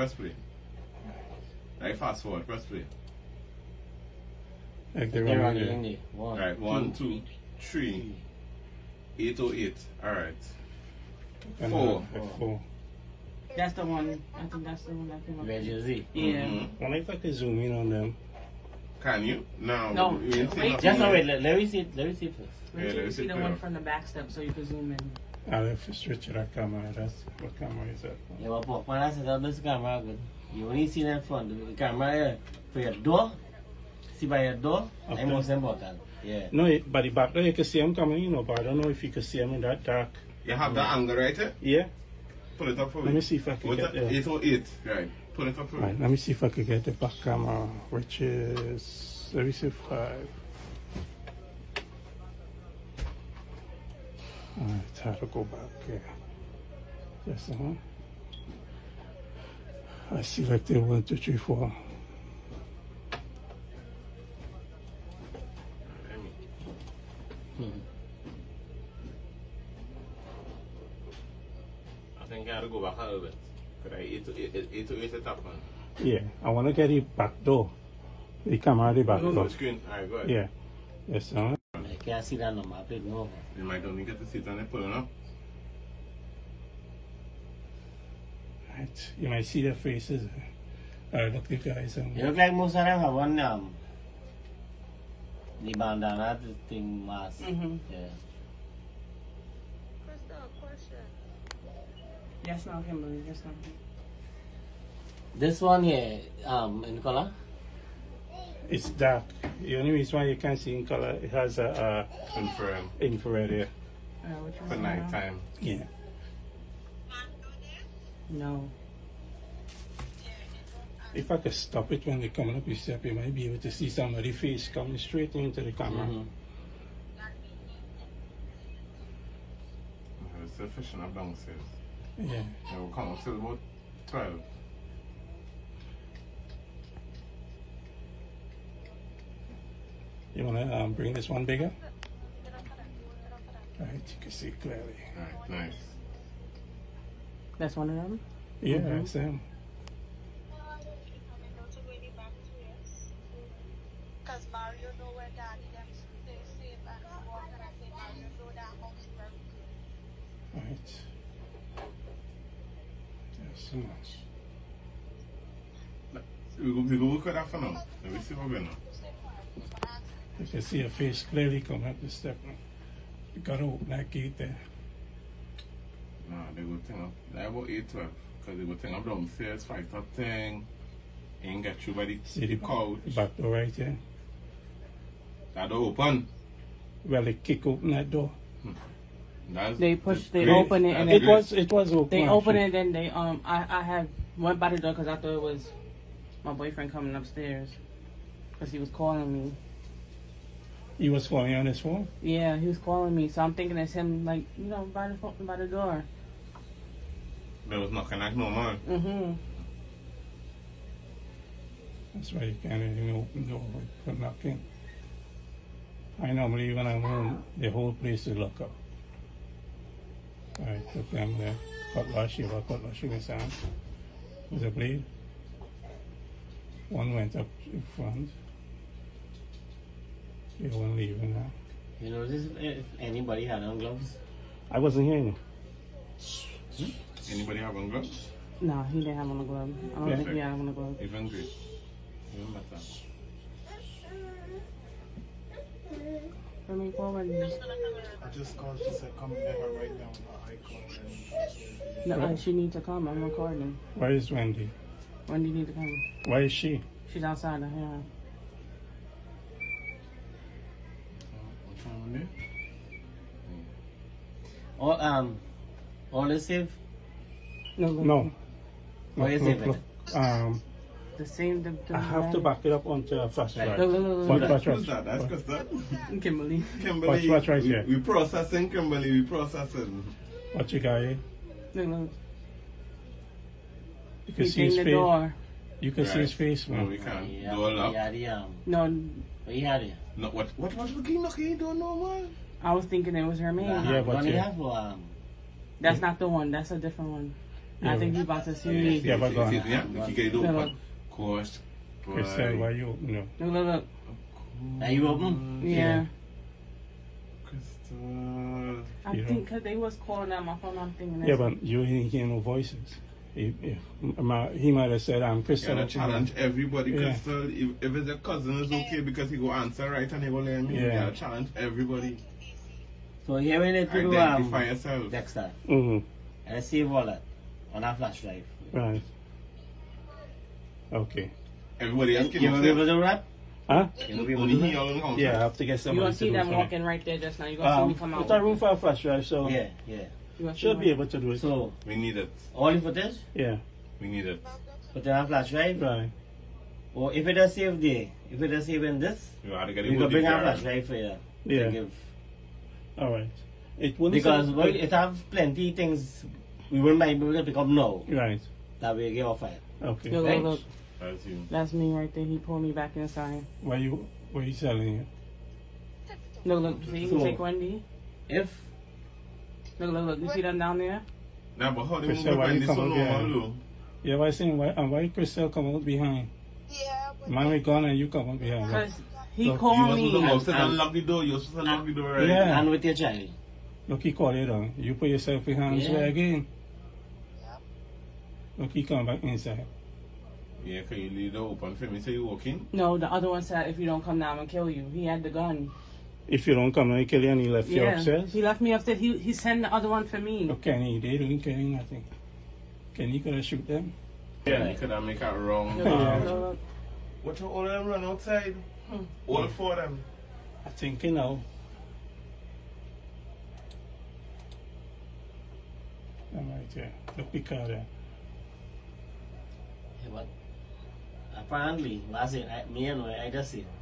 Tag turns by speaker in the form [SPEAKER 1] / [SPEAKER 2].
[SPEAKER 1] press play. Right, fast forward, press play.
[SPEAKER 2] Like they're
[SPEAKER 3] They're
[SPEAKER 2] running
[SPEAKER 3] running
[SPEAKER 2] there.
[SPEAKER 3] in there. One,
[SPEAKER 1] Right, one, two, three. 808. Alright.
[SPEAKER 2] And,
[SPEAKER 1] Four.
[SPEAKER 2] uh, four.
[SPEAKER 4] That's the one. I think that's the one I came up
[SPEAKER 3] Red
[SPEAKER 4] with.
[SPEAKER 3] jersey.
[SPEAKER 4] Yeah.
[SPEAKER 1] Mhm.
[SPEAKER 2] Wonder if I could zoom in on them.
[SPEAKER 1] Can you? No.
[SPEAKER 4] No,
[SPEAKER 1] we ain't seen
[SPEAKER 4] wait.
[SPEAKER 3] Just now,
[SPEAKER 1] yet.
[SPEAKER 3] wait, let, let me see it. Let me see it first.
[SPEAKER 4] Where
[SPEAKER 1] Yeah,
[SPEAKER 4] did you
[SPEAKER 1] let
[SPEAKER 4] see the one from the back step so you can zoom in?
[SPEAKER 2] I'll switch the camera. That's what camera is that.
[SPEAKER 3] Yeah, well, Pop, when I set up this camera, good. you only see that front. The camera here for your door. See by your door.
[SPEAKER 2] Up
[SPEAKER 3] that's most important. Yeah.
[SPEAKER 2] No, it, but the back there you can see them coming, you know, but I don't know if you can see them in that dark.
[SPEAKER 1] You have that angle right there?
[SPEAKER 2] Yeah.
[SPEAKER 1] Pull it up for me.
[SPEAKER 2] Let me see if I can
[SPEAKER 1] What's
[SPEAKER 2] get
[SPEAKER 1] that?
[SPEAKER 2] It
[SPEAKER 1] or it, right. Pull it up for
[SPEAKER 2] right, me. Right, let me see if I can get the back camera, which is 35. Alright, hard to go back here. A moment. I selected one, two, three, four.
[SPEAKER 1] I think I gotta go back a little bit. Could I 808 808 the top one?
[SPEAKER 2] Yeah, I want to get the back door. The camera, the back
[SPEAKER 1] No,
[SPEAKER 2] door.
[SPEAKER 1] no, screen. Alright, go ahead.
[SPEAKER 2] Yeah. Yes, sir.
[SPEAKER 3] I can't see that number plate no.
[SPEAKER 1] You might only get to sit on it pulling up.
[SPEAKER 2] Right. You might see their faces. Alright, look the guys. Um,
[SPEAKER 3] You look like most of them have one um the bandana the thing mask.
[SPEAKER 4] Mm-hmm.
[SPEAKER 3] Yeah.
[SPEAKER 4] That's not Kimberly. That's not him.
[SPEAKER 3] This one here, um, in color.
[SPEAKER 2] It's dark. The only reason why you can't see in color, it has a,
[SPEAKER 1] Infrared.
[SPEAKER 2] a infrared here.
[SPEAKER 4] Uh,
[SPEAKER 1] For
[SPEAKER 4] one's
[SPEAKER 1] night time.
[SPEAKER 2] Yeah.
[SPEAKER 4] No.
[SPEAKER 2] If I could stop it when they're coming up your step, you might be able to see somebody's face coming straight into the camera.
[SPEAKER 3] Mhm.
[SPEAKER 1] There's still fishing up downstairs.
[SPEAKER 2] Yeah.
[SPEAKER 1] They will come up till about 12.
[SPEAKER 2] You want to um, bring this one bigger? Right, you can see clearly.
[SPEAKER 1] Alright, nice.
[SPEAKER 4] That's one of them?
[SPEAKER 2] Yeah, that's him.
[SPEAKER 5] Because Mario know where daddy them stay safe and walk and I say Mario know that house very good.
[SPEAKER 2] Right. Yes, so much.
[SPEAKER 1] We go, we go look at that for now. Let me see what we're going on.
[SPEAKER 2] You can see her face clearly coming up the step. You gotta open that gate there.
[SPEAKER 1] Nah, they go thing up. Like about 812. Because they go thing up downstairs, fight up thing. Ain't get you by the,
[SPEAKER 2] See
[SPEAKER 1] the
[SPEAKER 2] the
[SPEAKER 1] couch.
[SPEAKER 2] back door right there.
[SPEAKER 1] That door open.
[SPEAKER 2] Well, they kick open that door.
[SPEAKER 1] That's
[SPEAKER 4] They push, they
[SPEAKER 1] great.
[SPEAKER 4] open it and
[SPEAKER 1] That's
[SPEAKER 2] It was, it was open.
[SPEAKER 4] they open it and then they um I I had went by the door because I thought it was my boyfriend coming upstairs because he was calling me.
[SPEAKER 2] He was calling on his phone.
[SPEAKER 4] Yeah, he was calling me, so I'm thinking it's him like you know by the phone, by the door.
[SPEAKER 1] There was knocking like no man.
[SPEAKER 4] Mhm.
[SPEAKER 2] That's why you can't even open the door for knocking. I normally, when I'm home, the whole place is locked up. I took them the cutlass, you have a cutlass in his hand with a blade. One went up in front. The other one leaving now.
[SPEAKER 3] You know, this if anybody had on gloves.
[SPEAKER 2] I wasn't hearing you.
[SPEAKER 1] Anybody have one gloves?
[SPEAKER 4] No, he didn't have on a glove. I don't
[SPEAKER 2] Yeah.
[SPEAKER 4] think he had on a glove.
[SPEAKER 1] Even great. Even better.
[SPEAKER 4] Let me forward.
[SPEAKER 6] I just called. She said, "Come let her write down the icon." And
[SPEAKER 4] No, uh, she needs to come. I'm recording.
[SPEAKER 2] Where is Wendy?
[SPEAKER 4] When do you need to come?
[SPEAKER 2] Where is she?
[SPEAKER 4] She's outside the house.
[SPEAKER 1] What's wrong with it?
[SPEAKER 3] All um, all is safe.
[SPEAKER 4] No, look,
[SPEAKER 2] No.
[SPEAKER 3] Where is it?
[SPEAKER 2] Um,
[SPEAKER 4] The same. The, the
[SPEAKER 2] I have to back it up onto a flash drive.
[SPEAKER 4] Look, look, look,
[SPEAKER 2] What
[SPEAKER 4] look.
[SPEAKER 2] flash
[SPEAKER 1] Who's that? That's Krista.
[SPEAKER 4] Kimberly.
[SPEAKER 1] Kimberly.
[SPEAKER 2] Watch- watch right
[SPEAKER 1] we,
[SPEAKER 2] here.
[SPEAKER 1] We processing, Kimberly. We processing.
[SPEAKER 2] What you got here?
[SPEAKER 4] Look, look.
[SPEAKER 2] You can
[SPEAKER 4] He
[SPEAKER 2] see his
[SPEAKER 4] came
[SPEAKER 2] face.
[SPEAKER 4] door.
[SPEAKER 2] You can see his face,
[SPEAKER 1] No,
[SPEAKER 2] man.
[SPEAKER 1] we can't.
[SPEAKER 3] Yeah,
[SPEAKER 1] Door
[SPEAKER 3] we
[SPEAKER 1] lock.
[SPEAKER 3] had um,
[SPEAKER 4] No,
[SPEAKER 3] we had it.
[SPEAKER 1] No, what, what was looking knocking? Don't know, man.
[SPEAKER 4] I was thinking it was her man.
[SPEAKER 2] Yeah, but
[SPEAKER 3] Ronnie
[SPEAKER 2] yeah.
[SPEAKER 3] have um,
[SPEAKER 4] That's not the one. That's a different one. I think he about to see
[SPEAKER 1] Yeah,
[SPEAKER 4] me.
[SPEAKER 1] see,
[SPEAKER 2] Yeah, but
[SPEAKER 1] see,
[SPEAKER 2] go on.
[SPEAKER 1] see, Yeah, you get it
[SPEAKER 4] No,
[SPEAKER 1] open.
[SPEAKER 4] no.
[SPEAKER 1] Course.
[SPEAKER 2] Crystal, why you open up?
[SPEAKER 4] Look, look, look.
[SPEAKER 3] Are you open?
[SPEAKER 4] Yeah.
[SPEAKER 1] Crystal.
[SPEAKER 4] I
[SPEAKER 2] You
[SPEAKER 4] think because they was calling out my phone, I'm thinking
[SPEAKER 2] Yeah, but you didn't hear no voices. He, he, he might have said, I'm
[SPEAKER 1] You
[SPEAKER 2] Crystal.
[SPEAKER 1] gotta challenge everybody,
[SPEAKER 2] Yeah.
[SPEAKER 1] Crystal. If, if it's a cousin, it's okay because he go answer right and he go let me. You
[SPEAKER 2] Yeah.
[SPEAKER 1] challenge everybody.
[SPEAKER 3] So here we need to do
[SPEAKER 1] Identify
[SPEAKER 3] um,
[SPEAKER 1] yourself.
[SPEAKER 3] Dexter.
[SPEAKER 2] Mm-hmm.
[SPEAKER 3] And save all that on our flash drive.
[SPEAKER 2] Right. Okay.
[SPEAKER 1] Everybody else
[SPEAKER 3] You
[SPEAKER 1] can
[SPEAKER 3] will be able to do that?
[SPEAKER 2] Huh?
[SPEAKER 3] You will be able
[SPEAKER 1] Only
[SPEAKER 3] to
[SPEAKER 1] he
[SPEAKER 3] do that?
[SPEAKER 1] alone counts.
[SPEAKER 2] Yeah, I have to get
[SPEAKER 4] You
[SPEAKER 2] somebody
[SPEAKER 4] gonna
[SPEAKER 2] to
[SPEAKER 4] see them walking right there just now. You gonna see
[SPEAKER 2] Um,
[SPEAKER 4] me come out.
[SPEAKER 2] it's a room for a flash drive, so
[SPEAKER 3] Yeah, yeah.
[SPEAKER 4] You gonna see
[SPEAKER 2] should be able to do it.
[SPEAKER 3] So,
[SPEAKER 1] We need it.
[SPEAKER 3] all the footage,
[SPEAKER 2] Yeah,
[SPEAKER 1] We need it.
[SPEAKER 3] put it on flash drive.
[SPEAKER 2] right.
[SPEAKER 3] Or if it does save there, if it does save in this,
[SPEAKER 1] You gotta get
[SPEAKER 3] we
[SPEAKER 1] it
[SPEAKER 3] can bring our
[SPEAKER 1] our
[SPEAKER 3] flash drive for you. to
[SPEAKER 2] Yeah.
[SPEAKER 3] give.
[SPEAKER 2] All right. It wouldn't
[SPEAKER 3] Because
[SPEAKER 2] sound-
[SPEAKER 3] well, it have plenty things we wouldn't be able to pick up now
[SPEAKER 2] Right.
[SPEAKER 3] that we get off it.
[SPEAKER 2] Okay.
[SPEAKER 4] Look,
[SPEAKER 3] Right.
[SPEAKER 4] look, look.
[SPEAKER 1] That's you.
[SPEAKER 4] That's me right there. He pulled me back inside.
[SPEAKER 2] Why you? Why you selling it?
[SPEAKER 4] Look, look. See, you
[SPEAKER 3] So-
[SPEAKER 4] take Wendy.
[SPEAKER 3] If
[SPEAKER 4] Look, look, look. You see them down there?
[SPEAKER 1] Now, but how do
[SPEAKER 2] Crystal,
[SPEAKER 1] you
[SPEAKER 2] why
[SPEAKER 1] move
[SPEAKER 2] you
[SPEAKER 1] this so
[SPEAKER 2] come up here? Yeah, why saying why? And why Crystal come out behind?
[SPEAKER 5] Yeah, but
[SPEAKER 2] Man, we gone and you come out behind.
[SPEAKER 4] Because he
[SPEAKER 2] Look,
[SPEAKER 1] You
[SPEAKER 4] called
[SPEAKER 1] was
[SPEAKER 4] me.
[SPEAKER 1] supposed to go upstairs and
[SPEAKER 3] And-
[SPEAKER 1] lock the door. You was supposed to lock the door, right?
[SPEAKER 2] Yeah.
[SPEAKER 3] and with your child.
[SPEAKER 2] Look, he called you down. You put yourself behind
[SPEAKER 3] Yeah.
[SPEAKER 2] way again.
[SPEAKER 5] Yep.
[SPEAKER 2] Look, he come back inside.
[SPEAKER 1] Yeah, can you leave the door open for me? Say you walking?
[SPEAKER 4] No, the other one said if you don't come down, I'm gonna kill you. He had the gun.
[SPEAKER 2] If you don't come, he kill you and he left you
[SPEAKER 4] Yeah,
[SPEAKER 2] upstairs.
[SPEAKER 4] he left me upstairs. He he sent the other one for me.
[SPEAKER 2] Look, Kenny, they don't kill you nothing. Kenny could have shoot them.
[SPEAKER 1] Yeah, you could have make out wrong.
[SPEAKER 4] Look,
[SPEAKER 2] Yeah.
[SPEAKER 1] you all of them run outside?
[SPEAKER 4] Hmm.
[SPEAKER 1] All four of them.
[SPEAKER 2] I think you know. All right, yeah. Look, the car there.
[SPEAKER 3] Yeah, but apparently, was it me and I just see.